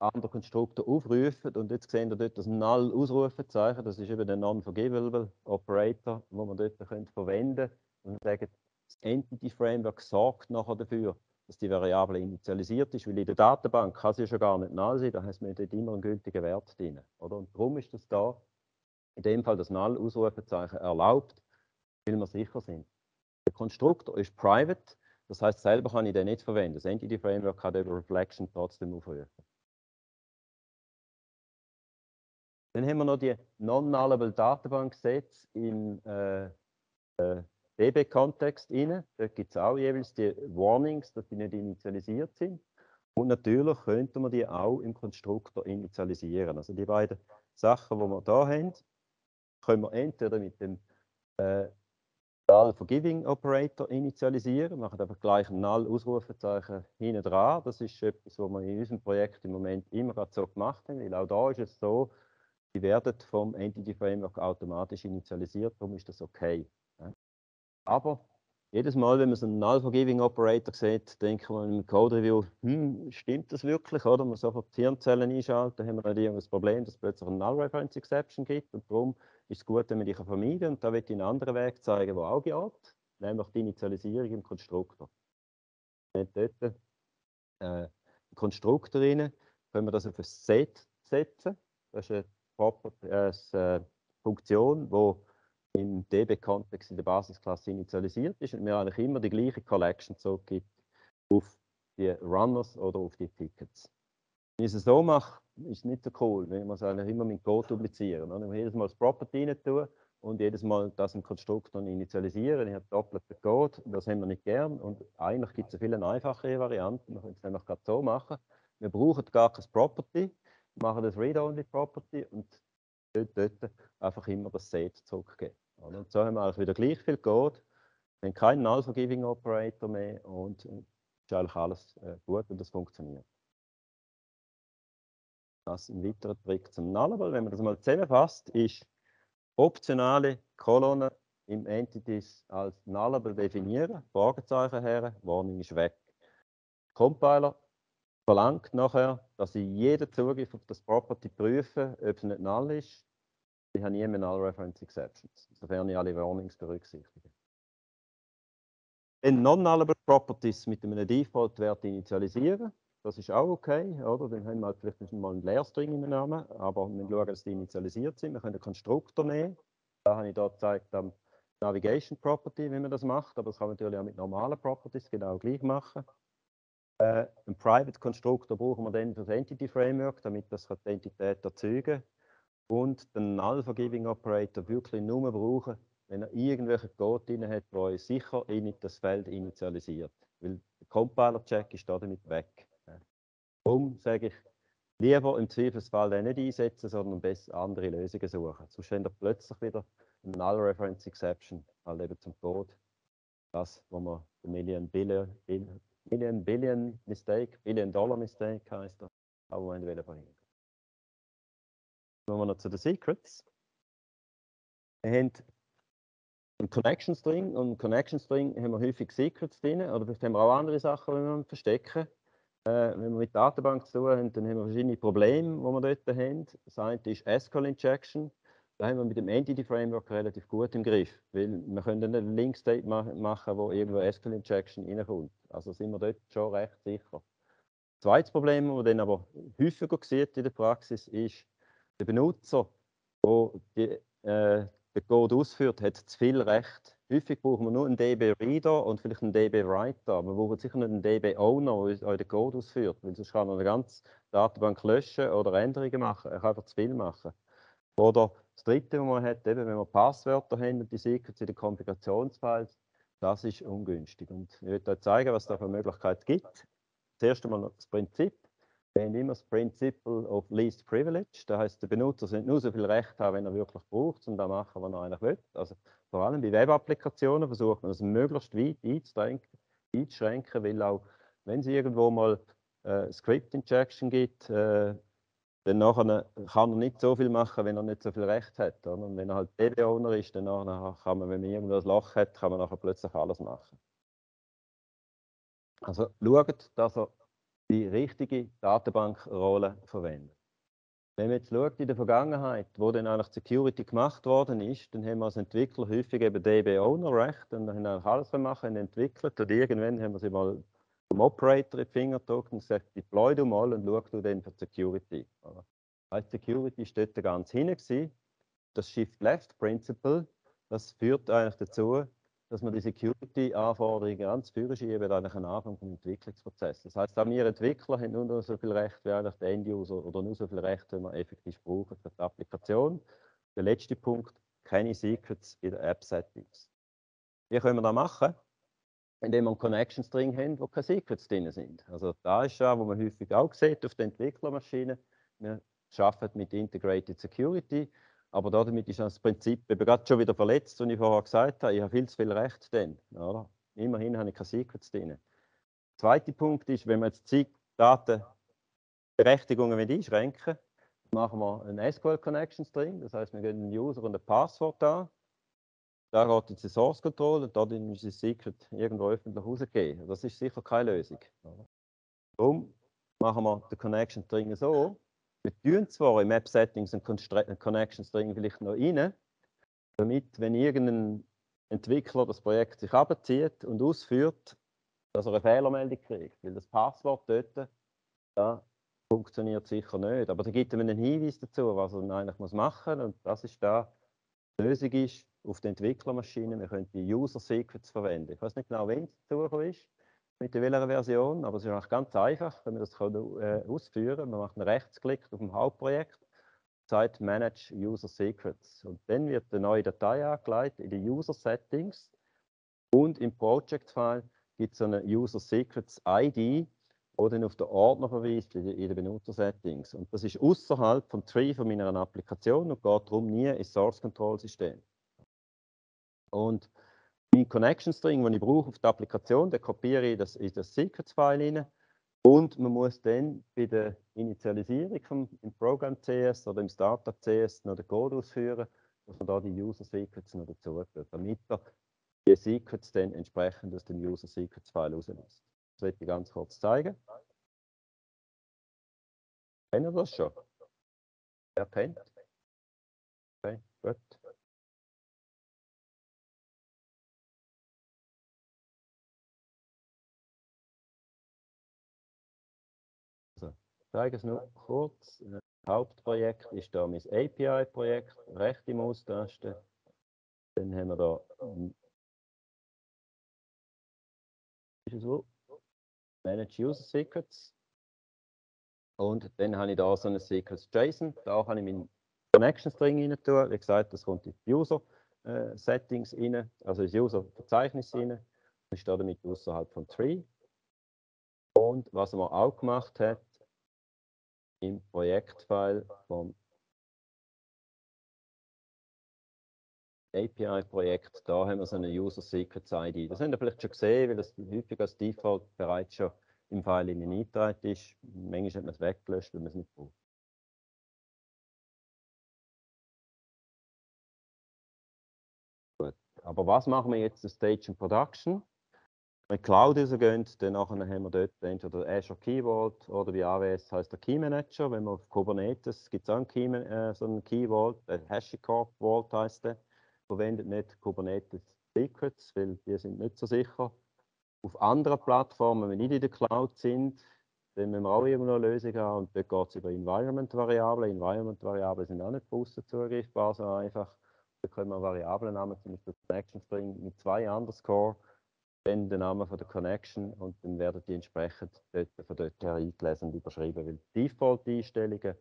anderen Konstruktor aufrufen und jetzt sehen wir dort das Null Ausrufezeichen, das ist eben der Non-Forgivable Operator, den wir dort können verwenden und sagen, das Entity Framework sorgt nachher dafür, dass die Variable initialisiert ist, weil in der Datenbank kann sie schon gar nicht null sein, da heißt man dort immer einen gültigen Wert drin. Oder? Und darum ist das da in dem Fall das Null-Ausrufezeichen erlaubt, weil wir sicher sind. Der Konstruktor ist private, das heißt, selber kann ich den nicht verwenden. Das Entity Framework kann über Reflection trotzdem aufrufen. Dann haben wir noch die Non-Nullable Datenbanksätze im äh, äh, DB-Kontext. Da gibt es auch jeweils die Warnings, dass die nicht initialisiert sind. Und natürlich könnte man die auch im Konstruktor initialisieren. Also die beiden Sachen, die wir hier haben, können wir entweder mit dem äh, Null Forgiving Operator initialisieren, wir machen einfach gleich ein Null Ausrufezeichen hinten dran. Das ist etwas, was wir in unserem Projekt im Moment immer so gemacht haben, weil auch da ist es so, die werden vom Entity Framework automatisch initialisiert, darum ist das okay. Aber jedes Mal, wenn man so einen Null Forgiving Operator sieht, denkt man im Code Review, hm, stimmt das wirklich? Oder man sofort die Hirnzellen einschalten, dann haben wir nicht das Problem, dass es plötzlich eine Null Reference Exception gibt. Und darum ist es gut, wenn man vermeiden kann. Und da wird ich einen anderen Weg zeigen, der auch geht, nämlich die Initialisierung im Konstruktor. Wenn dort äh, einen Konstruktor rein, können wir das auf ein Set setzen. Das ist eine eine äh, Funktion, die im DB-Kontext in der Basisklasse initialisiert ist und mir eigentlich immer die gleiche Collection zurückgibt auf die Runners oder auf die Tickets. Wenn ich es so mache, ist es nicht so cool, wenn man es eigentlich immer mit Code duplizieren. Dann muss jedes Mal das Property rein tun und jedes Mal das im Konstruktor initialisieren. Ich habe doppelten Code, das haben wir nicht gern. Und eigentlich gibt es viele einfachere Varianten. Man könnte es nämlich gerade so machen. Wir brauchen gar kein Property machen das Read-Only-Property und dort, dort, einfach immer das Set zurückgeben. Und so haben wir eigentlich wieder gleich viel Code, wir haben keinen Null-Forgiving-Operator mehr und äh, ist eigentlich alles äh, gut und das funktioniert. Das ein weiterer Trick zum Nullable. Wenn man das mal zusammenfasst, ist optionale Kolonnen im Entities als Nullable definieren, Fragezeichen her, Warning ist weg. Compiler verlangt nachher, dass ich jeden Zugriff auf das Property prüfe, ob es nicht null ist. Ich habe nie mehr Null Reference Exceptions, sofern ich alle Warnings berücksichtige. Dann Non-Nullable Properties mit einem Default-Wert initialisieren. Das ist auch okay, oder? Dann haben wir halt vielleicht mal einen Leerstring im Namen, aber wir schauen, dass die initialisiert sind. Wir können einen Konstruktor nehmen. Da habe ich da gezeigt am Navigation Property, wie man das macht, aber das kann man natürlich auch mit normalen Properties genau gleich machen. Äh, ein Private Konstruktor brauchen wir dann für das Entity Framework, damit das die Entität erzeugen und den Null Forgiving Operator wirklich nur brauchen, wenn er irgendwelche Code drin hat, wo er sicher in das Feld initialisiert. Weil der Compiler-Check ist damit weg. Darum sage ich lieber im Zweifelsfall den nicht einsetzen, sondern besser andere Lösungen suchen. Sonst haben wir plötzlich wieder eine Null Reference Exception, halt eben zum Code. Das, wo man Million Billion, Million Billion Mistake, Billion Dollar Mistake heißt das, wir wollen verhindern. Kommen wir noch zu den Secrets. Wir haben einen Connection String und im Connection String haben wir häufig Secrets drin, oder vielleicht haben wir auch andere Sachen, die wir verstecken. Äh, wenn wir mit Datenbank zu tun haben, dann haben wir verschiedene Probleme, die wir dort haben. Das eine ist SQL Injection. Da haben wir mit dem Entity Framework relativ gut im Griff, weil wir können einen Link State ma machen, wo irgendwo SQL Injection reinkommt. Also sind wir dort schon recht sicher. Zweites Problem, das man dann aber häufiger sieht in der Praxis, ist, der Benutzer, der äh, den Code ausführt, hat zu viel Recht. Häufig brauchen wir nur einen DB-Reader und vielleicht einen DB-Writer. Wir brauchen sicher nicht einen DB-Owner, der den Code ausführt, weil sonst kann er eine ganze Datenbank löschen oder Änderungen machen. Er kann einfach zu viel machen. Oder das Dritte, was man hat, eben, wenn wir Passwörter haben und die Secrets in den Konfigurationsfiles, das ist ungünstig. Und ich möchte euch zeigen, was da für Möglichkeiten gibt. Zuerst einmal das Prinzip. Wir haben immer das Principle of Least Privilege. Das heißt, der Benutzer sollte nur so viel Recht haben, wenn er wirklich braucht, um das machen, was er eigentlich will. Also vor allem bei Web-Applikationen versucht man das möglichst weit einzuschränken, weil auch wenn es irgendwo mal äh, Script-Injection gibt, äh, dann nachher kann er nicht so viel machen, wenn er nicht so viel Recht hat. Oder? Und wenn er halt DB-Owner ist, dann kann man, wenn man irgendwo ein Loch hat, kann man nachher plötzlich alles machen. Also schaut, dass er die richtige Datenbankrolle verwendet. Wenn man jetzt schaut in der Vergangenheit, wo dann eigentlich Security gemacht worden ist, dann haben wir als Entwickler häufig eben DB-Owner-Recht und dann haben wir alles machen entwickelt und irgendwann haben wir sie mal dem Operator in die Finger gedrückt und gesagt, deploy du mal und schau du dann für Security. Als Security steht da ganz hinten Das Shift-Left-Principle, das führt eigentlich dazu, dass man die Security-Anforderungen ganz früh schieben, eigentlich am Anfang des Entwicklungsprozesses. Das heißt, auch wir Entwickler haben nur so viel Recht wie eigentlich der End-User oder nur so viel Recht, wenn wir effektiv brauchen für die Applikation. Der letzte Punkt, keine Secrets in den App-Settings. Wie können wir das machen? indem wir einen Connection String haben, wo keine Secrets drin sind. Also da ist ja, wo man häufig auch sieht auf der Entwicklermaschine, wir arbeiten mit Integrated Security, aber damit ist das Prinzip eben gerade schon wieder verletzt, was ich vorher gesagt habe, ich habe viel zu viel Recht dann. Oder? Immerhin habe ich keine Secrets drin. Der zweite Punkt ist, wenn wir jetzt die Datenberechtigungen einschränken, machen wir einen SQL Connection String, das heißt, wir geben den User und ein Passwort an da geht jetzt die Source Control und da ist das Secret irgendwo öffentlich rausgegeben. Das ist sicher keine Lösung. Darum machen wir den Connection String so. Wir tun zwar im App Settings einen Connection String vielleicht noch rein, damit, wenn irgendein Entwickler das Projekt sich abzieht und ausführt, dass er eine Fehlermeldung kriegt. Weil das Passwort dort, da funktioniert sicher nicht. Aber da gibt es einen Hinweis dazu, was er eigentlich machen muss. Und das ist da, die Lösung ist, auf der Entwicklermaschine. Wir können die User Secrets verwenden. Ich weiß nicht genau, wenn es dazu ist, mit welcher Version, aber es ist auch ganz einfach, wenn wir das können, äh, ausführen Man macht einen Rechtsklick auf dem Hauptprojekt, sagt Manage User Secrets. Und dann wird eine neue Datei angelegt in die User Settings und im Project File gibt es eine User Secrets ID, die dann auf den Ordner verweist in den Benutzer-Settings. Und das ist außerhalb vom Tree von meiner Applikation und geht darum nie ins Source Control System. Und mein Connection String, den ich brauche auf die Applikation, den kopiere ich das in das Secrets-File rein. Und man muss dann bei der Initialisierung vom, im Program CS oder im Startup CS noch den Code ausführen, dass man da die User Secrets noch dazu tut, damit er die Secrets dann entsprechend aus dem User Secrets File rauslässt. Das möchte ich ganz kurz zeigen. Kennen wir das schon? Wer kennt? Okay, gut. Zeige es nur kurz. Hauptprojekt ist da mein API-Projekt, rechte Maustaste. Dann haben wir da ist so, Manage User Secrets. Und dann habe ich da so eine Secrets JSON. Da kann ich meinen Connection String rein tun. Wie gesagt, das kommt in die User äh, Settings rein, also ins User Verzeichnis rein. Ich stehe damit außerhalb von Tree. Und was man auch gemacht hat, im Projektfile vom API-Projekt, da haben wir so eine User Secrets ID. Das habt ihr vielleicht schon gesehen, weil das häufig als Default bereits schon im File in eingetragen ist. Manchmal hat man es weggelöscht, weil man es nicht braucht. Gut. Aber was machen wir jetzt in Stage in Production? Wenn Cloud rausgehen, dann haben wir dort entweder Azure Key Vault oder wie AWS heißt der Key Manager. Wenn wir auf Kubernetes gibt es auch einen Key, äh, so einen Key Vault, der HashiCorp Vault heißt der verwendet nicht Kubernetes Secrets, weil die sind nicht so sicher. Auf anderen Plattformen, wenn nicht in der Cloud sind, dann müssen wir auch irgendwo eine Lösung haben und dort geht es über Environment-Variablen. Environment-Variablen sind auch nicht von zugreifbar, so einfach. Da können wir Variablennamen, zum Beispiel Connection String mit zwei Underscore, dann den Namen von der Connection und dann werden die entsprechend dort, von dort her eingelesen und überschrieben, weil die Default-Einstellungen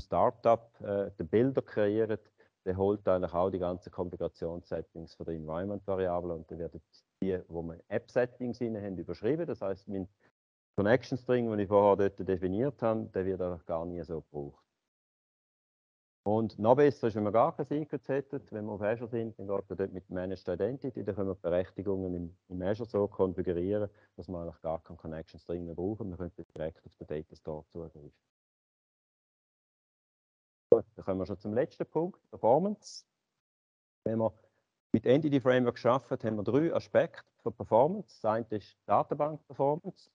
Startup äh, die Bilder kreieren, der holt eigentlich auch die ganzen Konfigurationssettings für die Environment-Variable und dann werden die, wo wir App-Settings haben, überschrieben. Das heißt, mein Connection String, den ich vorher dort definiert habe, der wird auch gar nie so gebraucht. Und noch besser ist, wenn wir gar kein Secrets hätten, wenn wir auf Azure sind, dann geht er dort mit Managed Identity, dann können wir Berechtigungen im, im Azure so konfigurieren, dass wir eigentlich gar keinen Connection String mehr brauchen. Wir können direkt auf den Data Store zugreifen. Gut, dann kommen wir schon zum letzten Punkt, Performance. Wenn wir mit Entity Framework arbeiten, haben wir drei Aspekte von Performance. Das eine ist Datenbank-Performance.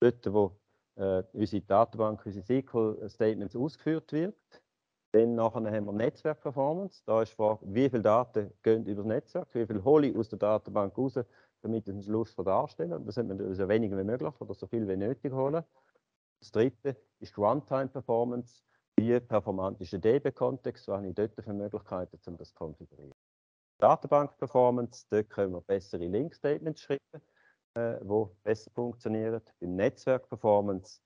Dort, wo äh, unsere Datenbank, unsere SQL-Statements ausgeführt wird. Dann nachher haben wir Netzwerk-Performance. Da ist Frage, wie viele Daten gehen über das Netzwerk, wie viel hole ich aus der Datenbank raus, damit ich den Schluss darstellen Das sollte man so wenig wie möglich oder so viel wie nötig holen. Das dritte ist Runtime-Performance wie performant ist der DB-Kontext, was habe ich dort für Möglichkeiten, um das zu konfigurieren. Datenbank-Performance, dort können wir bessere Link-Statements schreiben, äh, die besser funktionieren. Beim Netzwerk-Performance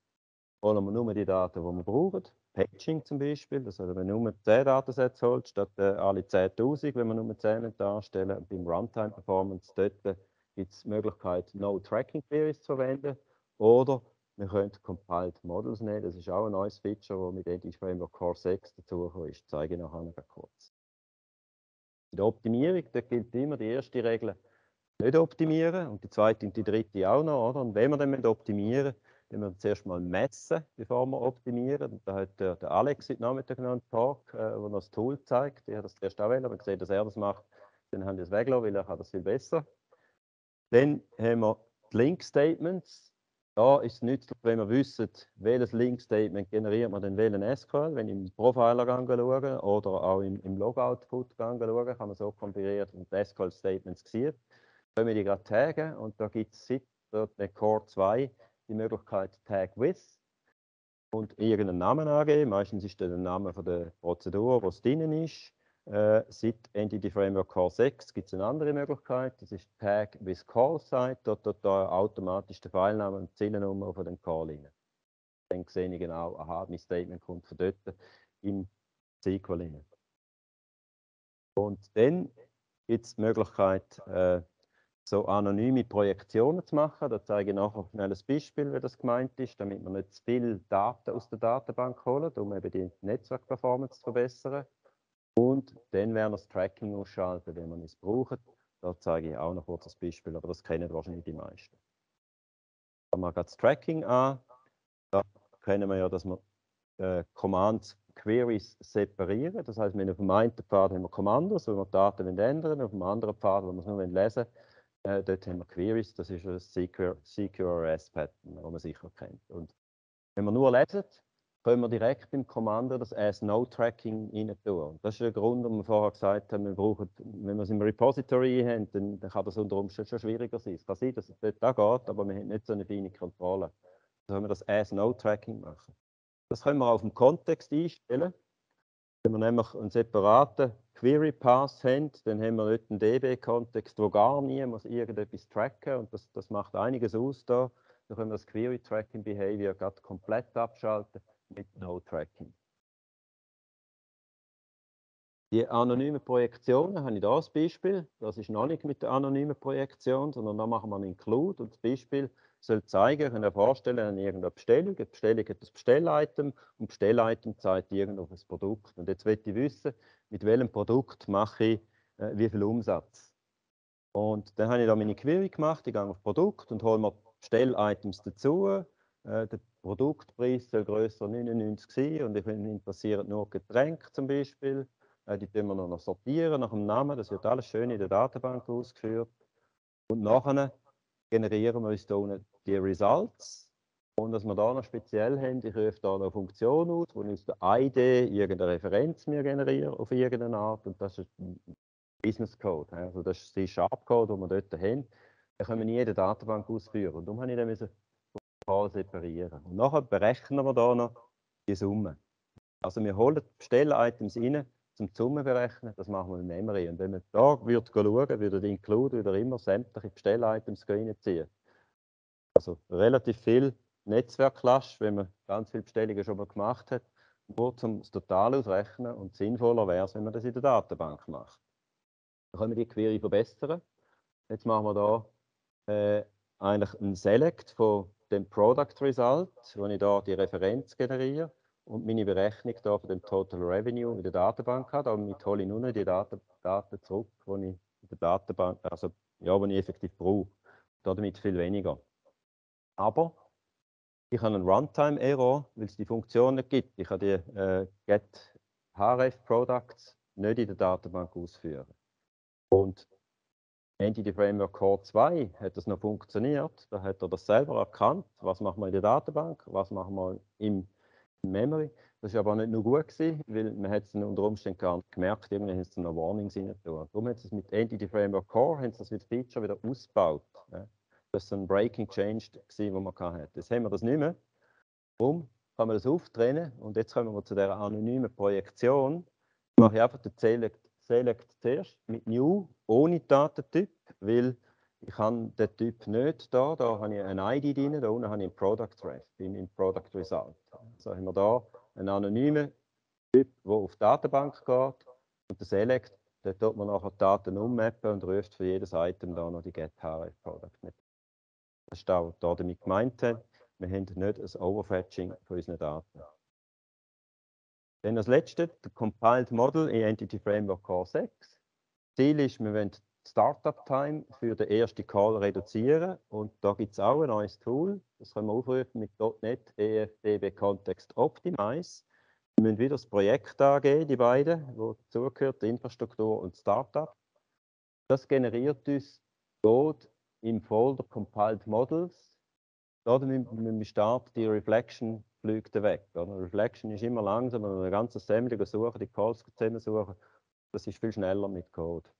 holen wir nur die Daten, die wir brauchen. Patching zum Beispiel, das heißt, wenn man nur 10 Datensätze holt, statt äh, alle 10.000, wenn man nur 10 darstellen. Beim Runtime-Performance, dort gibt es die Möglichkeit, No-Tracking-Queries zu verwenden oder wir können Compiled Models nehmen. Das ist auch ein neues Feature, das mit Entity Framework Core 6 dazugekommen ist. Ich zeige nachher kurz. In der Optimierung da gilt immer die erste Regel, nicht optimieren und die zweite und die dritte auch noch. Oder? Und wenn wir dann optimieren, wir zuerst mal messen, bevor wir optimieren. Da hat der, der Alex heute Nachmittag noch einen Talk, äh, wo er das Tool zeigt. Ich habe das zuerst auch wählen, aber gesehen, dass er das macht. Dann haben wir es weggelassen, weil er kann das viel besser. Dann haben wir die Link-Statements. Da ist es nützlich, wenn wir wissen, welches Link-Statement generiert man denn welchen SQL. Wenn ich im Profiler schaue oder auch im, im Logout-Put schaue, kann man so konfigurieren und SQL-Statements sieht. Können wir die gerade taggen und da gibt es seit der Core 2 die Möglichkeit Tag with und irgendeinen Namen angeben. Meistens ist der Name von der Prozedur, was drin ist. Äh, seit Entity Framework Core 6 gibt es eine andere Möglichkeit. Das ist Tag with Call Site. Dort tut da automatisch der Pfeilname und die Zellennummer von den Call rein. Dann sehe ich genau, aha, mein Statement kommt von dort im SQL rein. Und dann gibt es die Möglichkeit, äh, so anonyme Projektionen zu machen. Da zeige ich nachher schnell ein Beispiel, wie das gemeint ist, damit wir nicht zu viel Daten aus der Datenbank holen, um eben die Netzwerkperformance zu verbessern. Und dann werden wir das Tracking ausschalten, wenn wir es brauchen. Da zeige ich auch noch kurz das Beispiel, aber das kennen wahrscheinlich die meisten. Schauen wir das Tracking an. Da kennen wir ja, dass wir äh, Commands, Queries separieren. Das heißt, auf dem einen Pfad haben wir Kommandos, wo wir Daten ändern, auf dem anderen Pfad, wo wir es nur lesen äh, dort haben wir Queries. Das ist ein CQRS-Pattern, das man sicher kennt. Und wenn wir nur lesen, können wir direkt beim Kommando das As-No-Tracking rein tun. Das ist der Grund, warum wir vorher gesagt haben, wir brauchen, wenn wir es im Repository haben, dann, dann, kann das unter Umständen schon schwieriger sein. Es kann sein, dass es dort auch geht, aber wir haben nicht so eine feine Kontrolle. Dann können wir das As-No-Tracking machen. Das können wir auf dem Kontext einstellen. Wenn wir nämlich einen separaten Query Path haben, dann haben wir nicht einen DB-Kontext, wo gar nie muss irgendetwas tracken und das, das macht einiges aus da. Dann können wir das Query Tracking Behavior gerade komplett abschalten mit No-Tracking. Die anonymen Projektionen habe ich da als Beispiel. Das ist noch nicht mit der anonymen Projektion, sondern da machen wir einen Include. Und das Beispiel soll zeigen, könnt ihr vorstellen, an irgendeine Bestellung. Die Bestellung hat das Bestellitem und das Bestellitem zeigt irgendwo ein Produkt. Und jetzt möchte ich wissen, mit welchem Produkt mache ich äh, wie viel Umsatz. Und dann habe ich da meine Query gemacht, ich gehe auf Produkt und hole mir Bestellitems dazu. Äh, der Produktpreis soll größer 99 sein und ich bin interessiert nur Getränke zum Beispiel. Äh, die tun wir noch sortieren nach dem Namen, das wird alles schön in der Datenbank ausgeführt. Und nachher generieren wir uns hier die Results. Und was wir da noch speziell haben, ich rufe da eine Funktion aus, wo aus der ID irgendeine Referenz mir generiert auf irgendeine Art. Und das ist Business Code. Also das ist der Sharp-Code, den wir dort haben. Den können wir nie in der Datenbank ausführen. Und darum habe ich dann müssen separieren. Und nachher berechnen wir da noch die Summe. Also wir holen Bestellitems rein zum Summe berechnen, das machen wir in Memory. Und wenn man da würde schauen, würde der Include wieder immer sämtliche Bestellitems reinziehen. Also relativ viel Netzwerklast, wenn man ganz viele Bestellungen schon mal gemacht hat, nur zum das Total ausrechnen und sinnvoller wäre es, wenn man das in der Datenbank macht. Dann können wir die Query verbessern. Jetzt machen wir da äh, eigentlich ein Select von dem Product Result, wo ich da die Referenz generiere und meine Berechnung da für den Total Revenue in der Datenbank habe. Damit hole ich nur die Daten, Daten zurück, die ich in der Datenbank, also ja, die ich effektiv brauche. Damit viel weniger. Aber ich habe einen Runtime-Error, weil es die Funktion nicht gibt. Ich kann die äh, Get href Products nicht in der Datenbank ausführen. Und Entity Framework Core 2 hat das noch funktioniert. Da hat er das selber erkannt. Was machen wir in der Datenbank? Was machen wir im Memory. Das war aber nicht nur gut, gewesen, weil man hat es unter Umständen gar nicht gemerkt, irgendwann haben sie noch Warnings rein Darum sie es mit Entity Framework Core, das mit Feature wieder ausgebaut. Ja. Das so ein Breaking Change, den man hatte. Jetzt haben wir das nicht mehr. Darum kann man das auftrennen und jetzt kommen wir zu der anonymen Projektion. Da mache ich einfach den Select, Select zuerst mit New, ohne Datentyp, weil ich habe den Typ nicht da, da habe ich ein ID drin, da unten habe ich ein Product Ref, bin im Product Result. Also haben wir da einen anonymen Typ, der auf die Datenbank geht und der Select, der tut man nachher die Daten ummappen und ruft für jedes Item da noch die GetHRF Product mit. Das ist auch da damit gemeint. Wir haben nicht ein Overfetching von unseren Daten. Dann als letztes, der Compiled Model in Entity Framework Core 6. Ziel ist, wir wollen Startup-Time für den ersten Call reduzieren. Und da gibt es auch ein neues Tool. Das können wir aufrufen mit .NET EFDB Context Optimize. Wir müssen wieder das Projekt angeben, die beiden, wo dazugehört, Infrastruktur und Startup. Das generiert uns Code im Folder Compiled Models. Da müssen wir starten, die Reflection fliegt weg. Oder? Reflection ist immer langsam, wenn wir eine ganze Assembly suchen, die Calls zusammensuchen. Das ist viel schneller mit Code.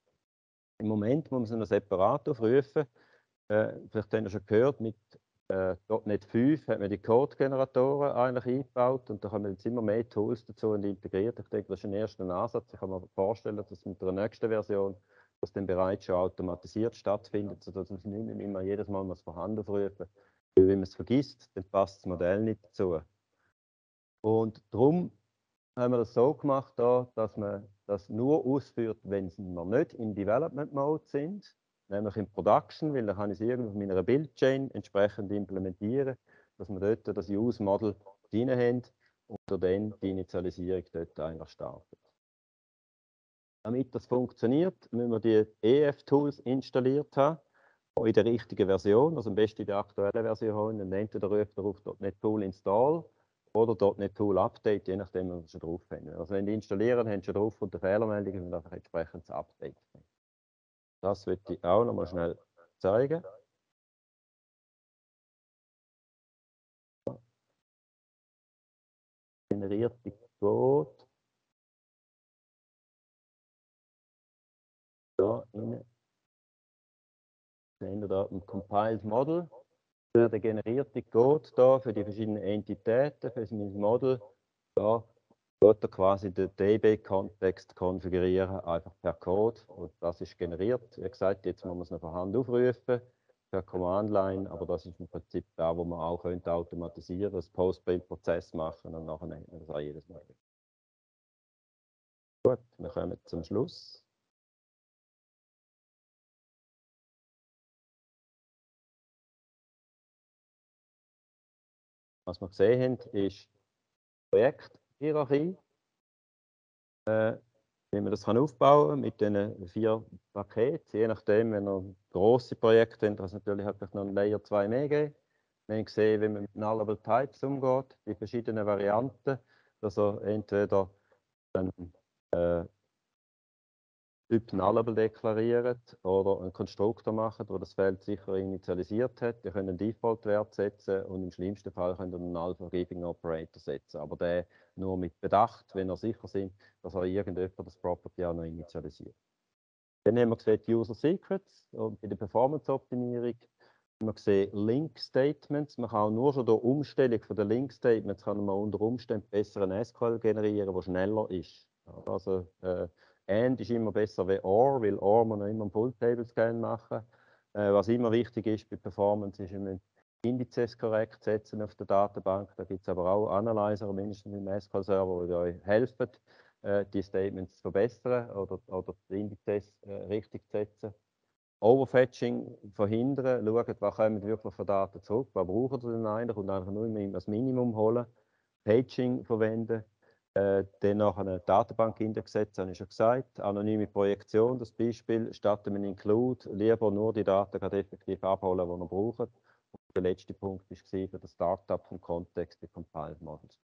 Im Moment muss man es noch separat aufrufen. Äh, vielleicht habt ihr schon gehört, mit äh, .NET 5 hat man die Code-Generatoren eigentlich eingebaut und da wir jetzt immer mehr Tools dazu integriert. Ich denke, das ist ein erster Ansatz. Ich kann mir vorstellen, dass mit der nächsten Version das dann bereits schon automatisiert stattfindet, sodass wir nicht immer jedes Mal was vorhanden aufrufen. Weil wenn man es vergisst, dann passt das Modell nicht dazu. Und darum haben wir das so gemacht, da, dass man das nur ausführt, wenn wir nicht im Development Mode sind, nämlich im Production, weil dann kann ich es irgendwo in meiner Build-Chain entsprechend implementieren, dass wir dort das Use-Model drin haben und dann die Initialisierung dort eigentlich startet. Damit das funktioniert, müssen wir die EF-Tools installiert haben, in der richtigen Version, also am besten in der aktuellen Version, und entweder ruft ihr auf .NET Tool Install oder .NET Tool Update, je nachdem, was wir schon drauf haben. Also wenn die installieren, haben sie schon drauf und der Fehlermeldung und einfach entsprechend das Update. Das würde ich auch noch mal schnell zeigen. Generiert die Code. Da innen. Sehen wir da ein Compiled Model der generierte Code da für die verschiedenen Entitäten, für mein Model, da wird er quasi den DB-Kontext konfigurieren, einfach per Code. Und das ist generiert. Wie gesagt, jetzt muss man es noch von Hand aufrufen, per Command-Line, aber das ist im Prinzip da, wo man auch könnte automatisieren, das Post-Print-Prozess machen und nachher nennt man das auch jedes Mal. Gut, wir kommen zum Schluss. Was wir gesehen haben, ist Projekthierarchie. Äh, wie man das kann aufbauen kann mit diesen vier Paketen. Je nachdem, wenn ihr grosse Projekte habt, kann es natürlich noch ein Layer 2 mehr geben. Wir haben gesehen, wie man mit Nullable Types umgeht, die verschiedenen Varianten, dass er entweder dann äh, Typ Nullable deklariert oder einen Konstruktor macht, der das Feld sicher initialisiert hat. Ihr könnt einen Default-Wert setzen und im schlimmsten Fall könnt ihr einen Null Forgiving Operator setzen. Aber der nur mit Bedacht, wenn ihr sicher sind, dass er irgendjemand das Property auch noch initialisiert. Dann haben wir gesehen die User Secrets und bei der Performance-Optimierung haben wir gesehen Link Statements. Man kann nur schon durch Umstellung von den Link Statements kann man unter Umständen besseren SQL generieren, der schneller ist. Also, äh, and ist immer besser wie or, weil or man immer einen Full-Table-Scan machen. Äh, was immer wichtig ist bei Performance, ist, wir Indizes korrekt setzen auf der Datenbank. Da gibt es aber auch Analyzer, mindestens im SQL-Server, die euch helfen, äh, die Statements zu verbessern oder, oder die Indizes äh, richtig zu setzen. Overfetching verhindern, schauen, was kommen wirklich von Daten zurück, was brauchen Sie denn eigentlich und einfach nur immer das Minimum holen. Paging verwenden, äh, dann noch eine Datenbankindex setzen, habe ich schon gesagt. Anonyme Projektion, das Beispiel, statt einem Include lieber nur die Daten effektiv abholen, die wir brauchen. Und der letzte Punkt war für das Startup vom Kontext, die Compiled Models.